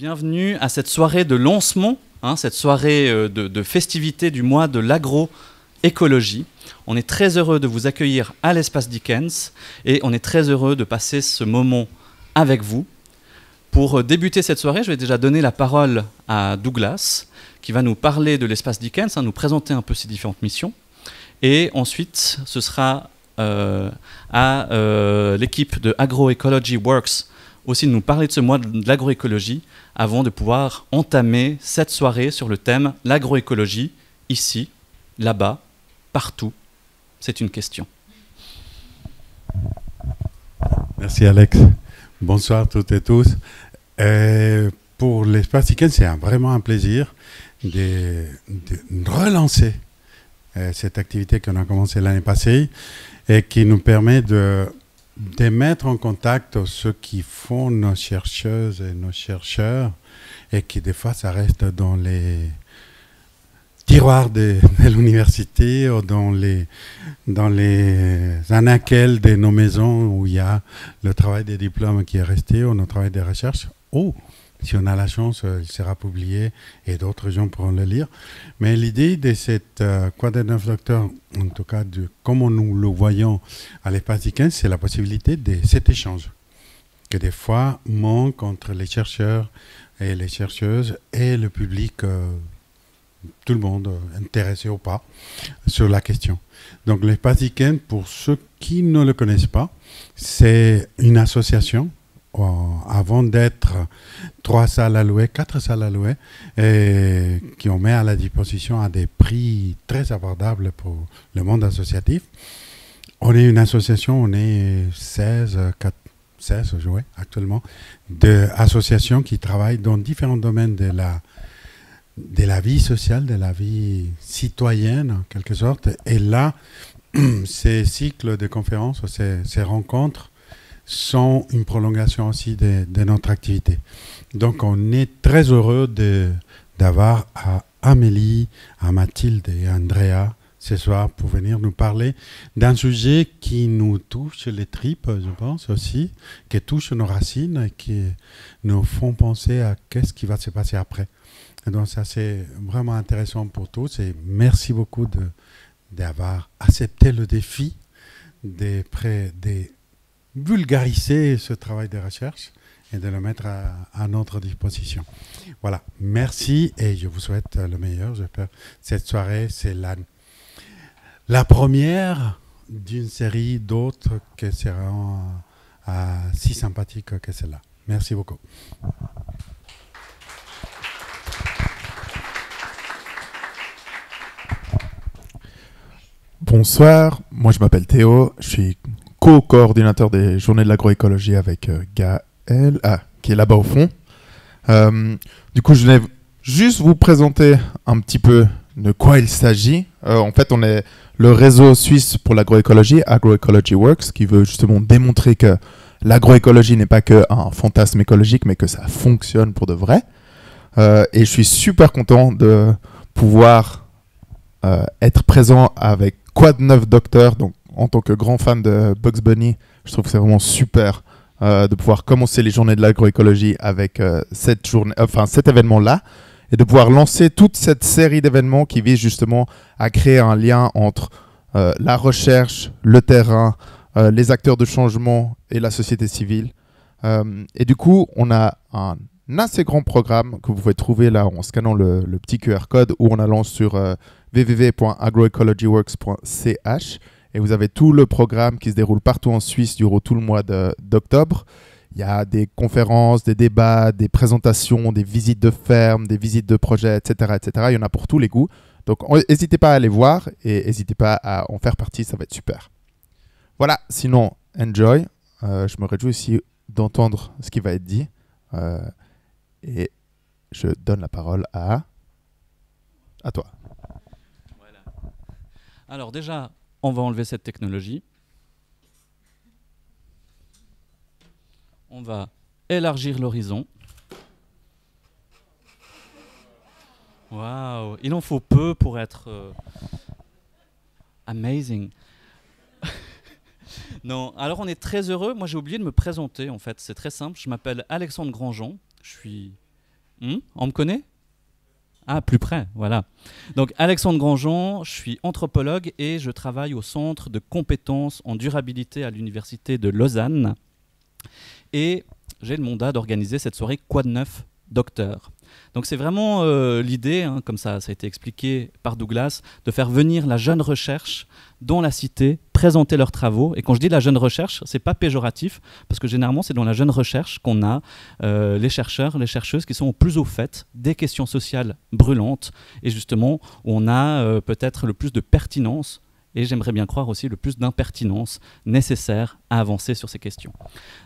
Bienvenue à cette soirée de lancement, hein, cette soirée euh, de, de festivité du mois de l'agroécologie. On est très heureux de vous accueillir à l'espace Dickens et on est très heureux de passer ce moment avec vous. Pour débuter cette soirée, je vais déjà donner la parole à Douglas, qui va nous parler de l'espace Dickens, hein, nous présenter un peu ses différentes missions. Et ensuite, ce sera euh, à euh, l'équipe de Agroecology Works aussi de nous parler de ce mois de l'agroécologie avant de pouvoir entamer cette soirée sur le thème l'agroécologie, ici, là-bas, partout. C'est une question. Merci Alex. Bonsoir toutes et tous. Euh, pour l'espace Dickens, c'est vraiment un plaisir de, relancer euh, cette activité qu'on a commencé l'année passée et qui nous permet de, de mettre en contact ceux qui font nos chercheuses et nos chercheurs et qui des fois ça reste dans les tiroirs de, de l'université ou dans les, dans de nos maisons où il y a le travail des diplômes qui est resté ou le travail des recherches. Ou, si on a la chance, euh, il sera publié et d'autres gens pourront le lire. Mais l'idée de cette euh, neuf docteurs, en tout cas de comment nous le voyons à l'espace c'est la possibilité de cet échange que des fois manque entre les chercheurs et les chercheuses et le public, euh, tout le monde, euh, intéressé ou pas, sur la question. Donc l'espace pour ceux qui ne le connaissent pas, c'est une association avant d'être trois salles à louer, quatre salles à louer, et qui on met à la disposition à des prix très abordables pour le monde associatif. On est une association, on est 16, 4, 16 je vois, actuellement, d'associations qui travaillent dans différents domaines de la, de la vie sociale, de la vie citoyenne, en quelque sorte. Et là, ces cycles de conférences, ces, ces rencontres, sont une prolongation aussi de, de, notre activité. Donc on est très heureux de, d'avoir à Amélie, à Mathilde et à Andrea ce soir pour venir nous parler d'un sujet qui nous touche les tripes, je pense aussi, qui touche nos racines et qui nous font penser à qu'est-ce qui va se passer après. Et donc ça c'est vraiment intéressant pour tous et merci beaucoup de, d'avoir accepté le défi des prêts des vulgariser ce travail de recherche et de le mettre à, notre disposition. Voilà, merci et je vous souhaite le meilleur. J'espère cette soirée, c'est la, la première d'une série d'autres qui seront euh, si sympathiques que celle-là. Merci beaucoup. Bonsoir, moi je m'appelle Théo, je suis co-coordinateur des journées de l'agroécologie avec euh, Gaël, ah, qui est là-bas au fond. Euh, du coup, je venais juste vous présenter un petit peu de quoi il s'agit. Euh, en fait, on est le réseau suisse pour l'agroécologie, Agroecology Works, qui veut justement démontrer que l'agroécologie n'est pas qu'un fantasme écologique, mais que ça fonctionne pour de vrai. Et je suis super content de pouvoir être présent avec Quad 9 Docteur, donc en tant que grand fan de Bugs Bunny, je trouve que c'est vraiment super euh, de pouvoir commencer les journées de l'agroécologie avec euh, cette journée, enfin cet événement-là, et de pouvoir lancer toute cette série d'événements qui visent justement à créer un lien entre euh, la recherche, le terrain, les acteurs de changement et la société civile. Et du coup, on a un assez grand programme que vous pouvez trouver là en scannant le, le petit QR code ou en allant sur www.agroecologyworks.ch et vous avez tout le programme qui se déroule partout en Suisse durant tout le mois d'octobre. Il y a des conférences, des débats, des présentations, des visites de fermes, des visites de projets, etc., etc. Il y en a pour tous les goûts. Donc n'hésitez pas à aller voir et n'hésitez pas à en faire partie, ça va être super. Voilà, sinon, enjoy. Euh, je me réjouis aussi d'entendre ce qui va être dit. Euh, et je donne la parole à, à toi. Alors déjà, on va enlever cette technologie. On va élargir l'horizon. Waouh, il en faut peu pour être euh, amazing. non, alors on est très heureux. Moi j'ai oublié de me présenter en fait, c'est très simple. Je m'appelle Alexandre Grandjean, je suis Hmm On me connaît? Ah, plus près, voilà. Donc, Alexandre Grandjean, je suis anthropologue et je travaille au Centre de compétences en durabilité à l'Université de Lausanne. Et j'ai le mandat d'organiser cette soirée Quoi de neuf Docteur. Donc c'est vraiment euh, l'idée, hein, comme ça, ça a été expliqué par Douglas, de faire venir la jeune recherche dans la cité, présenter leurs travaux. Et quand je dis la jeune recherche, c'est pas péjoratif, parce que généralement c'est dans la jeune recherche qu'on a euh, les chercheurs, les chercheuses qui sont au plus au fait des questions sociales brûlantes, et justement on a euh, peut-être le plus de pertinence et j'aimerais bien croire aussi le plus d'impertinence nécessaire à avancer sur ces questions.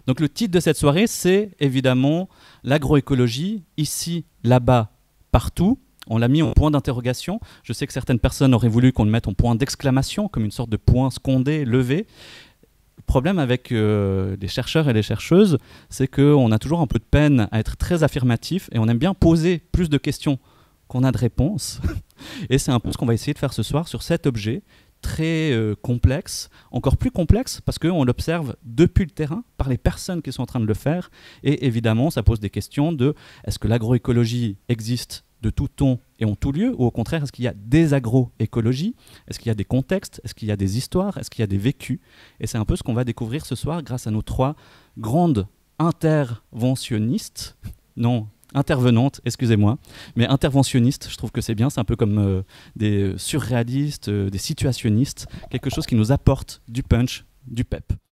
Donc le titre de cette soirée, c'est évidemment l'agroécologie, ici, là-bas, partout. On l'a mis en point d'interrogation. Je sais que certaines personnes auraient voulu qu'on le mette en point d'exclamation, comme une sorte de point scondé, levé. Le problème avec euh, les chercheurs et les chercheuses, c'est qu'on a toujours un peu de peine à être très affirmatif et on aime bien poser plus de questions qu'on a de réponses. et c'est un peu ce qu'on va essayer de faire ce soir sur cet objet très euh, complexe, encore plus complexe parce qu'on l'observe depuis le terrain par les personnes qui sont en train de le faire. Et évidemment, ça pose des questions de est-ce que l'agroécologie existe de tout ton et en tout lieu, ou au contraire, est-ce qu'il y a des agroécologies? Est-ce qu'il y a des contextes? Est-ce qu'il y a des histoires? Est-ce qu'il y a des vécus? Et c'est un peu ce qu'on va découvrir ce soir grâce à nos trois grandes interventionnistes. Non, intervenante, excusez-moi, mais interventionniste, je trouve que c'est bien, c'est un peu comme euh, des surréalistes, euh, des situationnistes, quelque chose qui nous apporte du punch, du pep.